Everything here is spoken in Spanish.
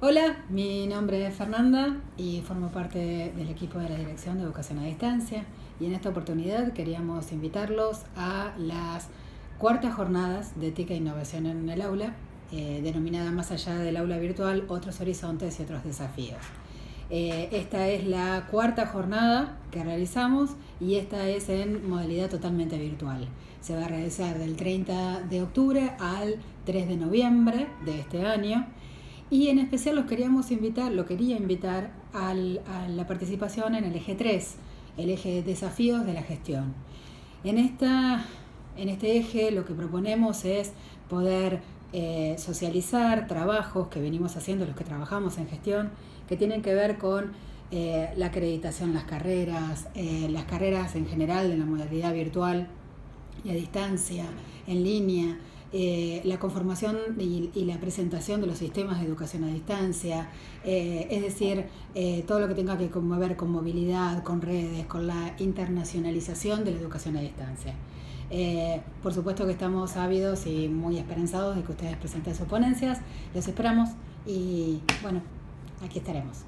Hola, mi nombre es Fernanda y formo parte del equipo de la Dirección de Educación a Distancia y en esta oportunidad queríamos invitarlos a las cuartas jornadas de TIC e Innovación en el aula, eh, denominada Más allá del aula virtual, otros horizontes y otros desafíos. Eh, esta es la cuarta jornada que realizamos y esta es en modalidad totalmente virtual. Se va a realizar del 30 de octubre al 3 de noviembre de este año y en especial los queríamos invitar, lo quería invitar a la participación en el eje 3, el eje de desafíos de la gestión. En, esta, en este eje lo que proponemos es poder eh, socializar trabajos que venimos haciendo los que trabajamos en gestión, que tienen que ver con eh, la acreditación las carreras, eh, las carreras en general de la modalidad virtual y a distancia, en línea, eh, la conformación y, la presentación de los sistemas de educación a distancia, eh, es decir, eh, todo lo que tenga que ver con movilidad, con redes, con la internacionalización de la educación a distancia. por supuesto que estamos ávidos y muy esperanzados de que ustedes presenten sus ponencias, los esperamos y bueno, aquí estaremos.